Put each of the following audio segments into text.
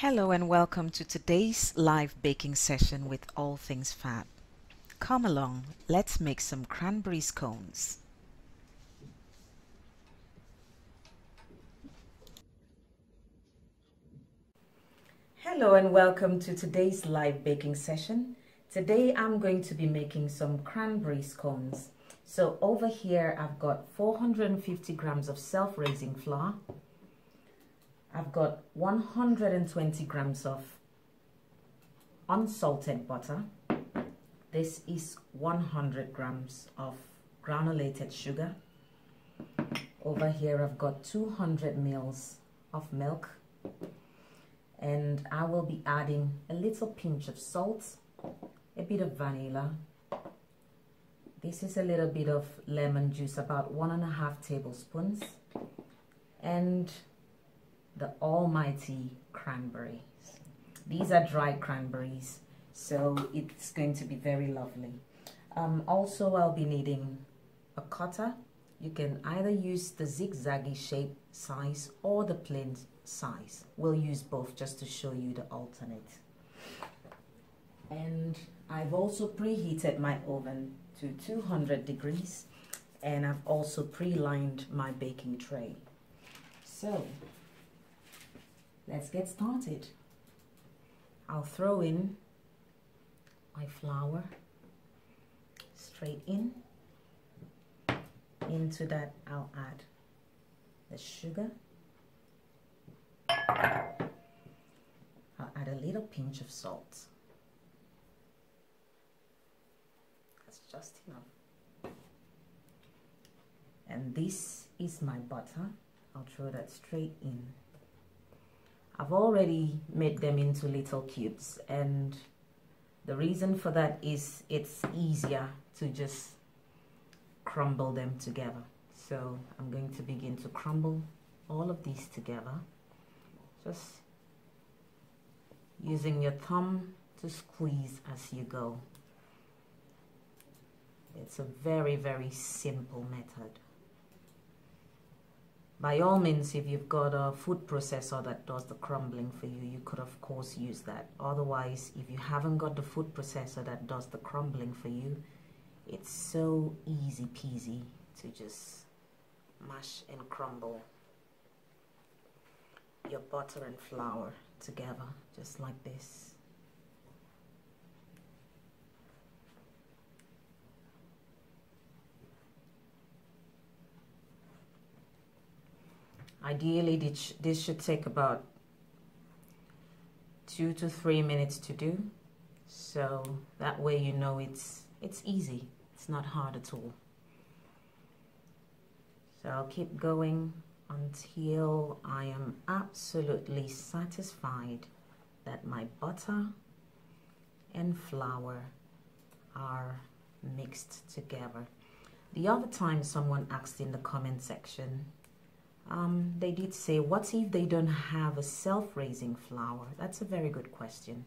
Hello and welcome to today's live baking session with All Things Fab. Come along, let's make some cranberry scones. Hello and welcome to today's live baking session. Today I'm going to be making some cranberry scones. So over here I've got 450 grams of self-raising flour, I've got 120 grams of unsalted butter. This is 100 grams of granulated sugar. Over here I've got 200 mils of milk and I will be adding a little pinch of salt, a bit of vanilla. This is a little bit of lemon juice, about one and a half tablespoons and the almighty cranberries. These are dried cranberries, so it's going to be very lovely. Um, also, I'll be needing a cutter. You can either use the zigzaggy shape size or the plain size. We'll use both just to show you the alternate. And I've also preheated my oven to 200 degrees and I've also pre-lined my baking tray. So let's get started. I'll throw in my flour straight in. Into that I'll add the sugar. I'll add a little pinch of salt. That's just enough. And this is my butter. I'll throw that straight in. I've already made them into little cubes and the reason for that is it's easier to just crumble them together. So I'm going to begin to crumble all of these together. Just using your thumb to squeeze as you go. It's a very, very simple method by all means if you've got a food processor that does the crumbling for you you could of course use that. Otherwise if you haven't got the food processor that does the crumbling for you it's so easy peasy to just mash and crumble your butter and flour together just like this Ideally, this should take about two to three minutes to do. So that way you know it's, it's easy. It's not hard at all. So I'll keep going until I am absolutely satisfied that my butter and flour are mixed together. The other time someone asked in the comment section um, they did say, what if they don't have a self-raising flour? That's a very good question.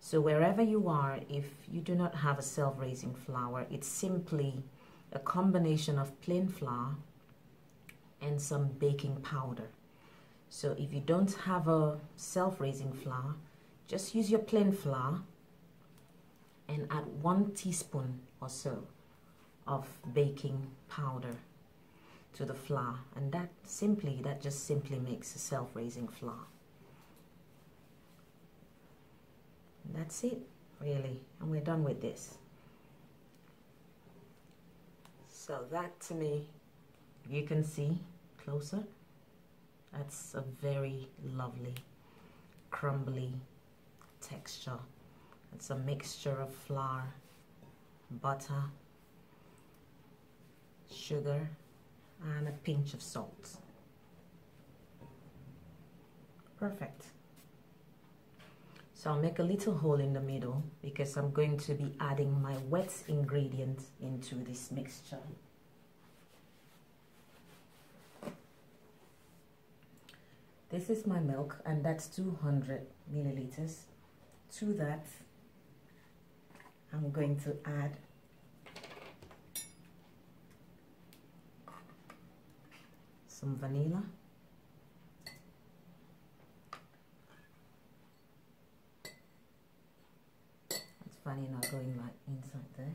So wherever you are, if you do not have a self-raising flour, it's simply a combination of plain flour and some baking powder. So if you don't have a self-raising flour, just use your plain flour and add one teaspoon or so of baking powder to the flour and that simply that just simply makes a self-raising flour and that's it really. And we're done with this. So that to me you can see closer that's a very lovely crumbly texture. It's a mixture of flour butter sugar and a pinch of salt. Perfect. So I'll make a little hole in the middle because I'm going to be adding my wet ingredient into this mixture. This is my milk and that's 200 milliliters. To that, I'm going to add some vanilla. It's funny not going like inside there.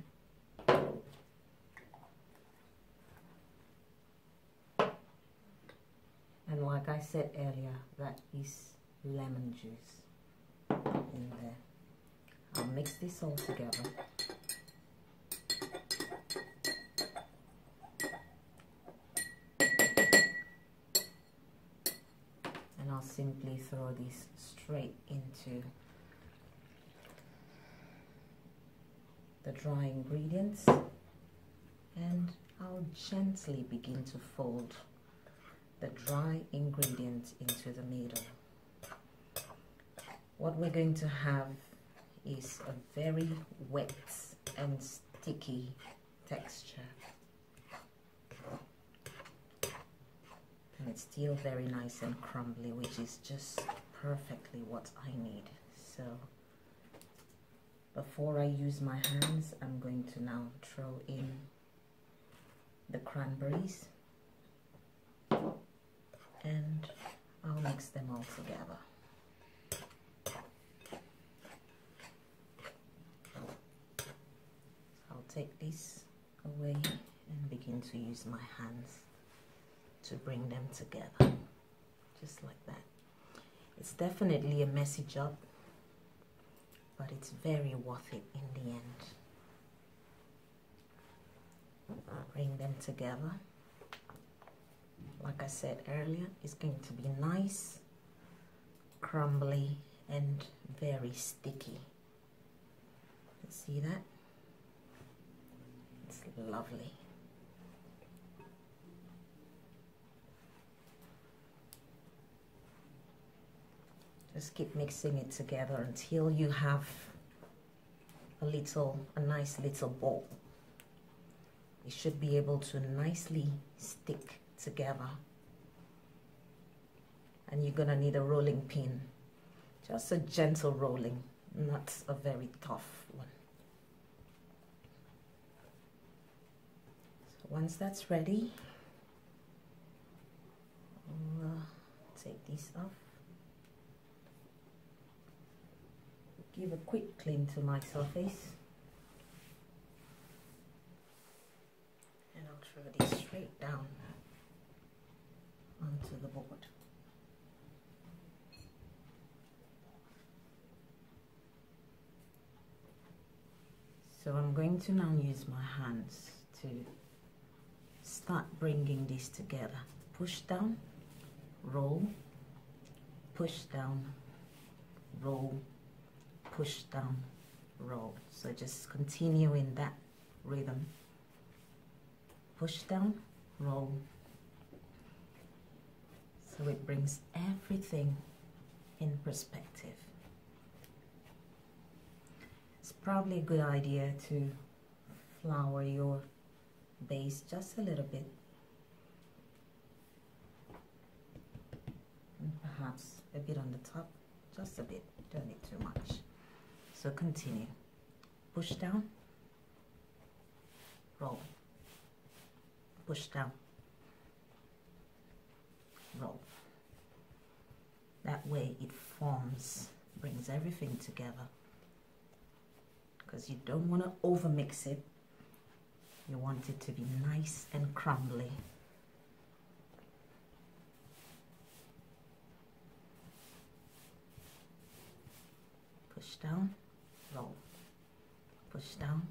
And like I said earlier, that is lemon juice in there. I'll mix this all together. And I'll simply throw this straight into the dry ingredients and I'll gently begin to fold the dry ingredients into the middle. What we're going to have is a very wet and sticky texture. And it's still very nice and crumbly, which is just perfectly what I need. So before I use my hands, I'm going to now throw in the cranberries and I'll mix them all together. I'll take this away and begin to use my hands to bring them together just like that. It's definitely a messy job but it's very worth it in the end. Bring them together like I said earlier, it's going to be nice, crumbly, and very sticky. See that? It's lovely. Just keep mixing it together until you have a little, a nice little ball. It should be able to nicely stick together. And you're gonna need a rolling pin. Just a gentle rolling not a very tough one. So once that's ready I'll uh, take this off give a quick clean to my surface and I'll throw this straight down onto the board. So I'm going to now use my hands to start bringing this together. Push down, roll, push down, roll, push down, roll. So just continue in that rhythm. Push down, roll, so it brings everything in perspective. It's probably a good idea to flour your base just a little bit. And perhaps a bit on the top, just a bit, don't need too much. So continue. Push down, roll, push down, roll. That way it forms, brings everything together. Because you don't want to overmix it. You want it to be nice and crumbly. Push down. Push down,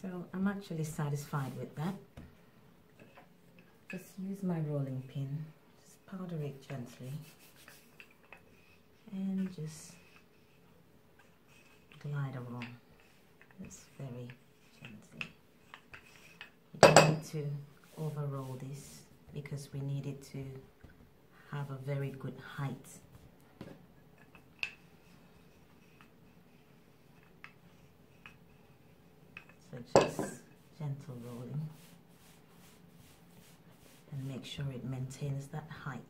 So I'm actually satisfied with that. Just use my rolling pin, just powder it gently. And just glide along. It's very gently. You don't need to over roll this because we need it to have a very good height So just gentle rolling and make sure it maintains that height.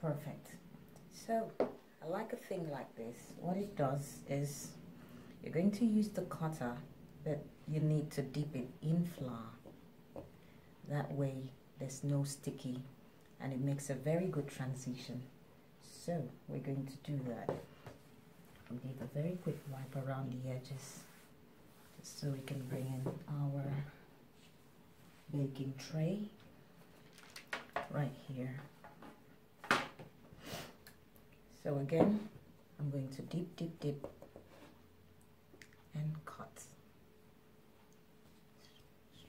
perfect. So I like a thing like this. What it does is you're going to use the cutter but you need to dip it in flour. That way there's no sticky and it makes a very good transition. So we're going to do that. I'll give a very quick wipe around the edges just so we can bring in our baking tray right here. So again, I'm going to dip, dip, dip and cut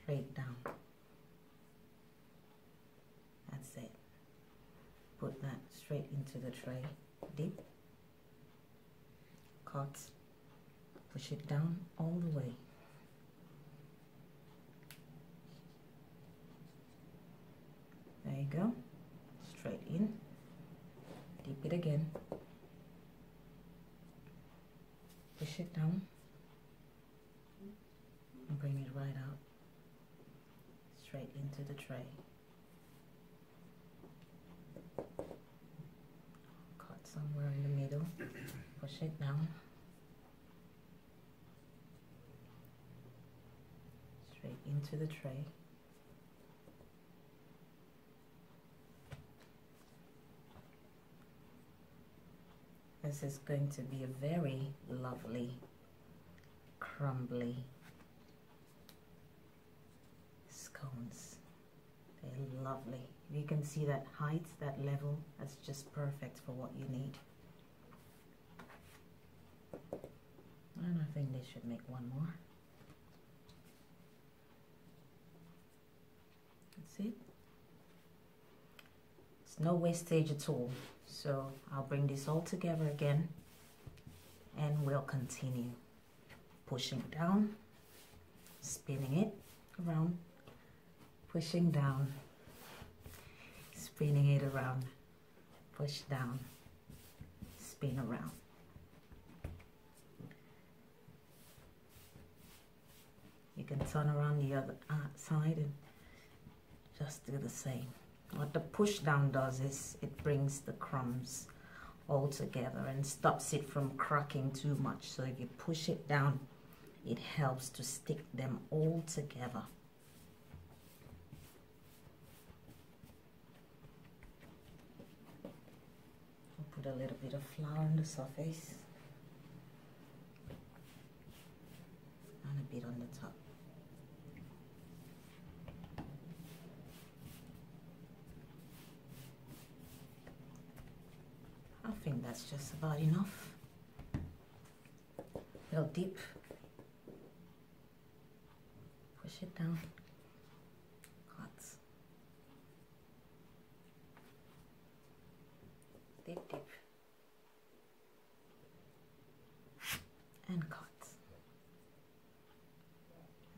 straight down. That's it. Put that straight into the tray. Dip, cut, push it down all the way. There you go. Straight in. It again. Push it down. And bring it right out. Straight into the tray. Cut somewhere in the middle. Push it down. Straight into the tray. This is going to be a very lovely, crumbly scones. They're lovely. You can see that height, that level, that's just perfect for what you need. And I think they should make one more. That's it. It's no wastage at all. So I'll bring this all together again and we'll continue pushing down, spinning it around, pushing down, spinning it around, push down, spin around. You can turn around the other uh, side and just do the same. What the push down does is it brings the crumbs all together and stops it from cracking too much. So if you push it down, it helps to stick them all together. I'll put a little bit of flour on the surface and a bit on the top. I think that's just about enough. A Little deep. Push it down. Cut. Deep, deep. And cut.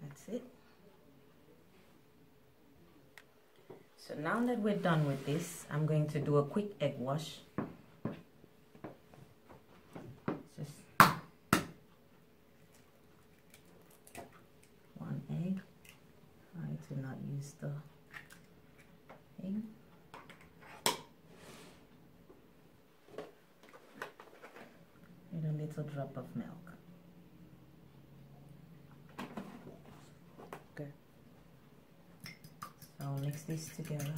That's it. So now that we're done with this, I'm going to do a quick egg wash. use the thing. And of milk. Okay. So I'll mix this together.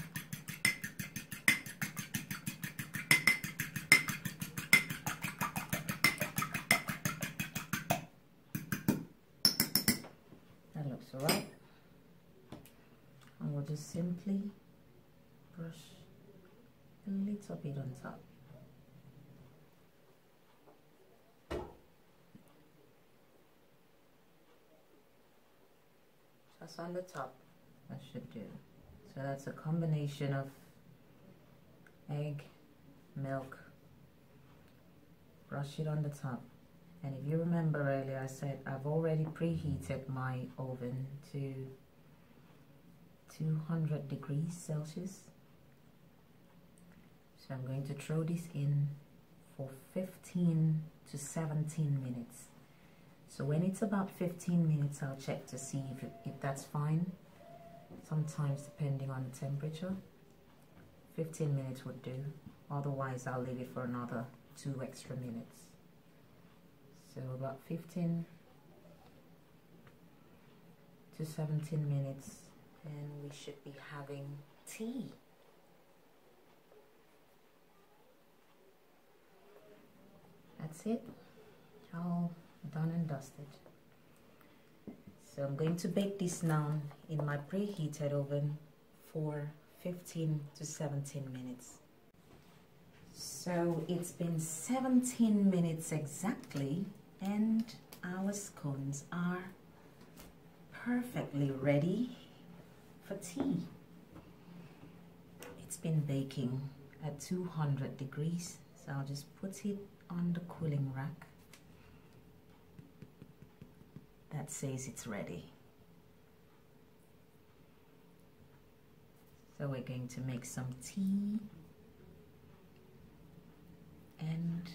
That looks alright And we'll just simply brush a little bit on top. Just on the top, that should do. So that's a combination of egg, milk, brush it on the top. And if you remember earlier, I said I've already preheated my oven to 200 degrees Celsius. So I'm going to throw this in for 15 to 17 minutes. So when it's about 15 minutes, I'll check to see if, if that's fine. Sometimes depending on the temperature, 15 minutes would do. otherwise I'll leave it for another two extra minutes so about 15 to 17 minutes and we should be having tea that's it all done and dusted. So I'm going to bake this now in my preheated oven for 15 to 17 minutes. So it's been 17 minutes exactly and our scones are perfectly ready for tea. It's been baking at 200 degrees so I'll just put it on the cooling rack that says it's ready. So we're going to make some tea and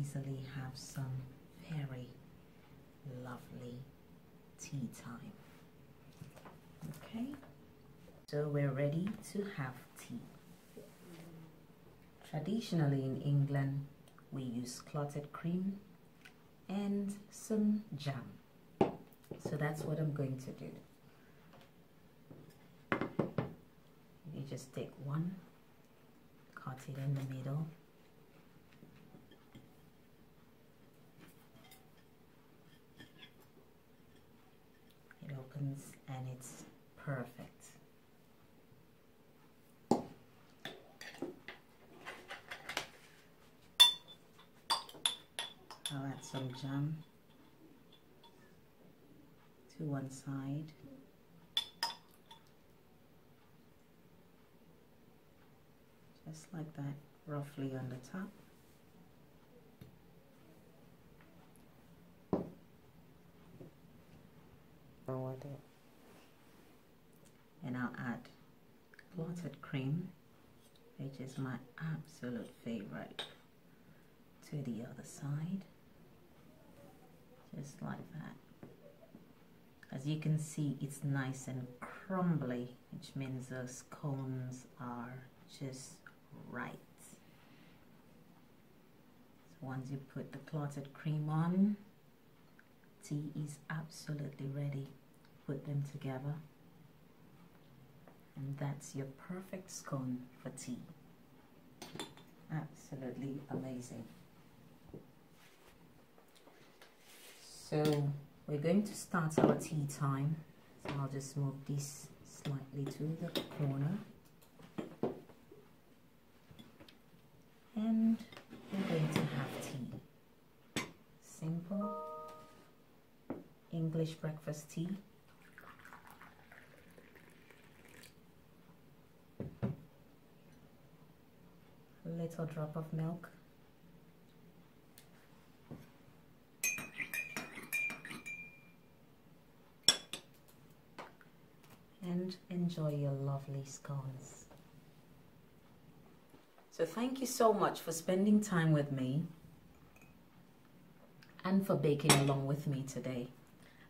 easily have some very lovely tea time. Okay, so we're ready to have tea. Traditionally in England, we use clotted cream and some jam. So that's what I'm going to do. You just take one, cut it in the middle, it opens and it's perfect. I'll add some jam to one side. Just like that, roughly on the top. And I'll add clotted cream, which is my absolute favorite, to the other side. Just like that. As you can see, it's nice and crumbly, which means the scones are just right. So once you put the clotted cream on, tea is absolutely ready. Put them together and that's your perfect scone for tea. Absolutely amazing. So we're going to start our tea time. So I'll just move this slightly to the corner. And we're going to have tea. Simple English breakfast tea. Little drop of milk. And enjoy your lovely scones. So thank you so much for spending time with me and for baking along with me today.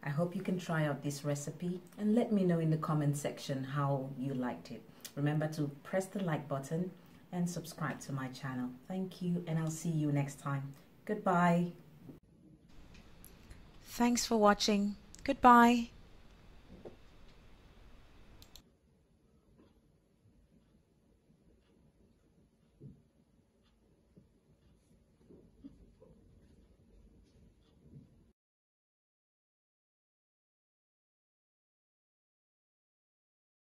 I hope you can try out this recipe and let me know in the comment section how you liked it. Remember to press the like button and subscribe to my channel. Thank you and I'll see you next time. Goodbye. Thanks for watching. Goodbye.